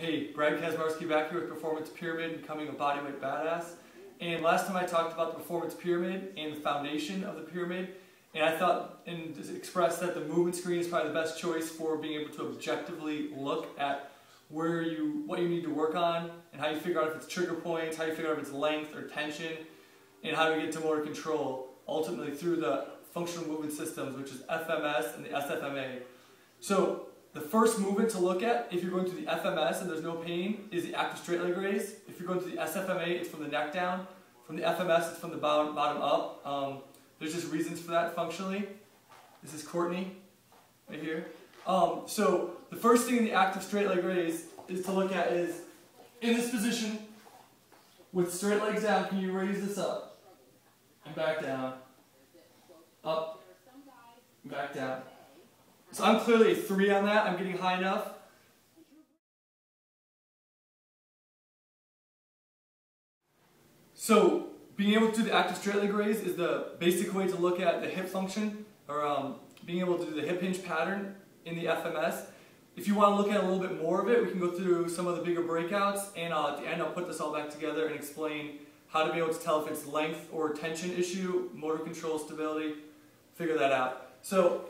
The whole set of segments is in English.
Hey, Brad Kaczmarski back here with Performance Pyramid, becoming a bodyweight badass. And last time I talked about the performance pyramid and the foundation of the pyramid, and I thought and expressed that the movement screen is probably the best choice for being able to objectively look at where you, what you need to work on, and how you figure out if it's trigger points, how you figure out if it's length or tension, and how to get to motor control, ultimately through the functional movement systems, which is FMS and the SFMA. So the first movement to look at, if you're going to the FMS and there's no pain, is the active straight leg raise. If you're going to the SFMA, it's from the neck down. From the FMS, it's from the bottom, bottom up. Um, there's just reasons for that functionally. This is Courtney, right here. Um, so the first thing in the active straight leg raise is to look at is, in this position, with straight legs down, can you raise this up? And back down. Up. Back down. So I'm clearly a 3 on that. I'm getting high enough. So being able to do the active straight leg raise is the basic way to look at the hip function or um, being able to do the hip hinge pattern in the FMS. If you want to look at a little bit more of it, we can go through some of the bigger breakouts and uh, at the end I'll put this all back together and explain how to be able to tell if it's length or tension issue, motor control stability, figure that out. So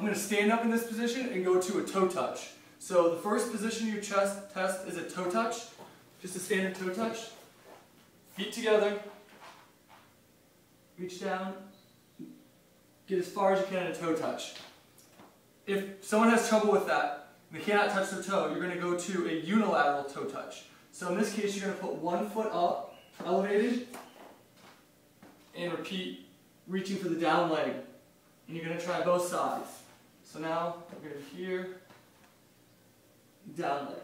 I'm going to stand up in this position and go to a toe touch. So the first position you chest test is a toe touch, just a standard toe touch. Feet together, reach down, get as far as you can in a toe touch. If someone has trouble with that, and they cannot touch their toe, you're going to go to a unilateral toe touch. So in this case, you're going to put one foot up, elevated, and repeat reaching for the down leg. And you're going to try both sides. So now we're going to here, down leg.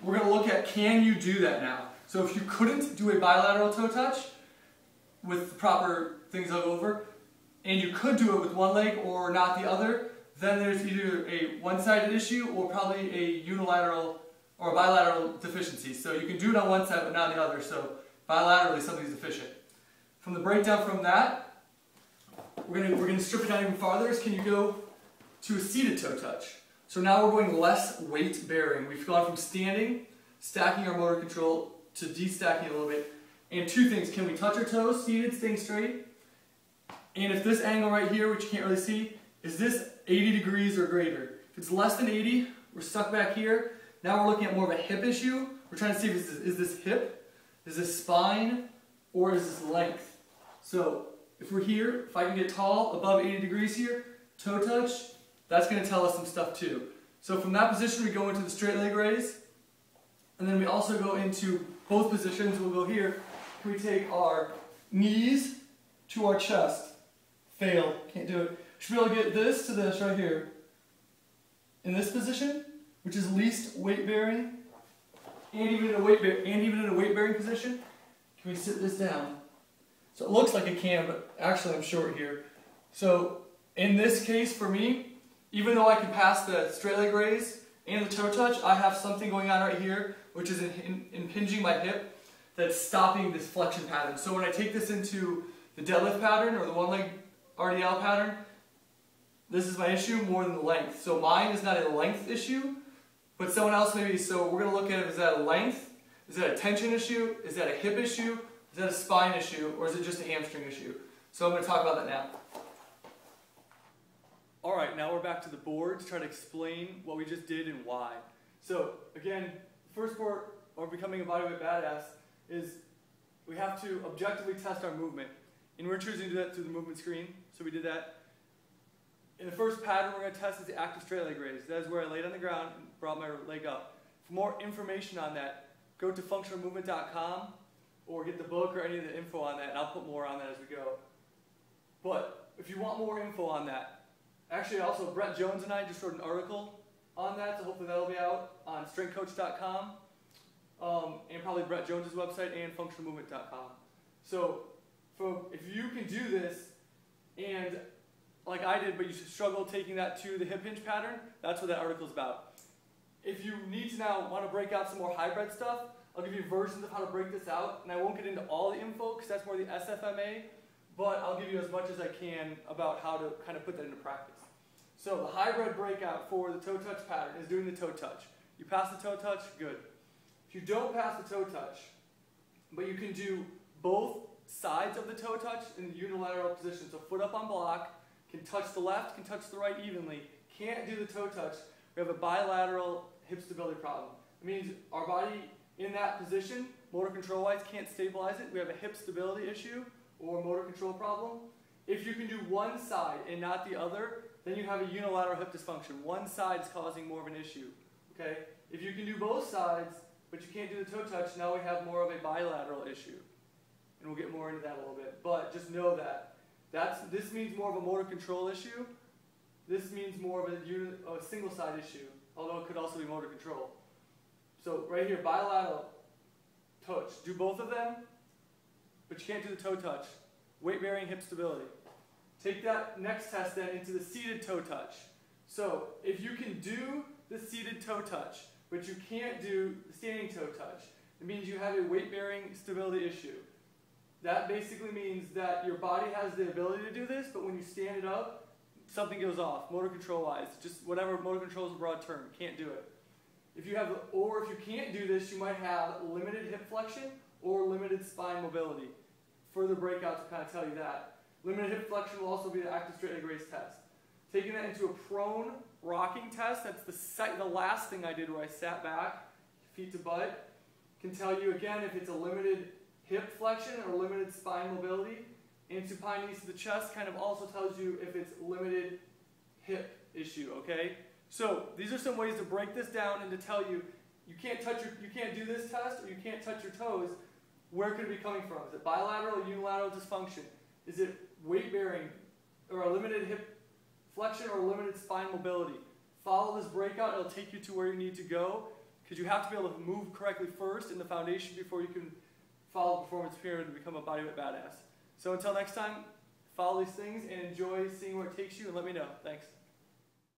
We're going to look at can you do that now? So if you couldn't do a bilateral toe touch with the proper things over, and you could do it with one leg or not the other, then there's either a one-sided issue or probably a unilateral or a bilateral deficiency. So you can do it on one side but not the other, so bilaterally something's deficient. From the breakdown from that, we're gonna, we're gonna strip it down even farther. Can you go to a seated toe touch. So now we're going less weight bearing. We've gone from standing, stacking our motor control, to destacking a little bit. And two things, can we touch our toes, seated, staying straight? And if this angle right here, which you can't really see, is this 80 degrees or greater? If it's less than 80, we're stuck back here. Now we're looking at more of a hip issue. We're trying to see if this is, is this hip, is this spine, or is this length? So if we're here, if I can get tall above 80 degrees here, toe touch, that's going to tell us some stuff too. So from that position, we go into the straight leg raise. And then we also go into both positions. We'll go here. We take our knees to our chest. Fail. Can't do it. Should be able to get this to this right here. In this position, which is least weight bearing, and even in a weight and even in a weight bearing position, can we sit this down? So it looks like it can, but actually I'm short here. So in this case, for me, even though I can pass the straight leg raise and the toe touch, I have something going on right here, which is impinging my hip that's stopping this flexion pattern. So when I take this into the deadlift pattern or the one leg RDL pattern, this is my issue more than the length. So mine is not a length issue, but someone else maybe, so we're gonna look at it, is that a length? Is that a tension issue? Is that a hip issue? Is that a spine issue? Or is it just a hamstring issue? So I'm gonna talk about that now. All right, now we're back to the board to try to explain what we just did and why. So again, first part of becoming a bodyweight badass is we have to objectively test our movement. And we're choosing to do that through the movement screen. So we did that. In the first pattern we're going to test is the active straight leg raise. That is where I laid on the ground and brought my leg up. For more information on that, go to functionalmovement.com or get the book or any of the info on that, and I'll put more on that as we go. But if you want more info on that, Actually, also, Brett Jones and I just wrote an article on that, so hopefully that'll be out on strengthcoach.com um, and probably Brett Jones's website and functionalmovement.com. So, for, if you can do this and like I did, but you struggle taking that to the hip hinge pattern, that's what that article is about. If you need to now want to break out some more hybrid stuff, I'll give you versions of how to break this out, and I won't get into all the info because that's more the SFMA, but I'll give you as much as I can about how to kind of put that into practice. So the hybrid breakout for the toe touch pattern is doing the toe touch. You pass the toe touch, good. If you don't pass the toe touch, but you can do both sides of the toe touch in the unilateral position, so foot up on block, can touch the left, can touch the right evenly, can't do the toe touch, we have a bilateral hip stability problem. It means our body in that position, motor control wise, can't stabilize it. We have a hip stability issue or motor control problem. If you can do one side and not the other, then you have a unilateral hip dysfunction. One side is causing more of an issue. Okay? If you can do both sides, but you can't do the toe touch, now we have more of a bilateral issue. And we'll get more into that a little bit. But just know that. That's, this means more of a motor control issue. This means more of a, a single side issue, although it could also be motor control. So right here, bilateral touch. Do both of them, but you can't do the toe touch. Weight bearing hip stability. Take that next test then into the seated toe touch. So if you can do the seated toe touch, but you can't do the standing toe touch, it means you have a weight bearing stability issue. That basically means that your body has the ability to do this, but when you stand it up, something goes off, motor control wise. Just whatever, motor control is a broad term, can't do it. If you have, or if you can't do this, you might have limited hip flexion or limited spine mobility. Further breakouts will kind of tell you that. Limited hip flexion will also be the active straight leg raise test. Taking that into a prone rocking test, that's the, set, the last thing I did where I sat back, feet to butt, can tell you again if it's a limited hip flexion or limited spine mobility. And supine knees to the chest kind of also tells you if it's limited hip issue, okay? So these are some ways to break this down and to tell you you can't touch your, you can't do this test or you can't touch your toes. Where could it be coming from? Is it bilateral or unilateral dysfunction? Is it weight bearing or a limited hip flexion or limited spine mobility? Follow this breakout. It'll take you to where you need to go because you have to be able to move correctly first in the foundation before you can follow the performance pyramid and become a bodyweight badass. So until next time, follow these things and enjoy seeing where it takes you and let me know. Thanks.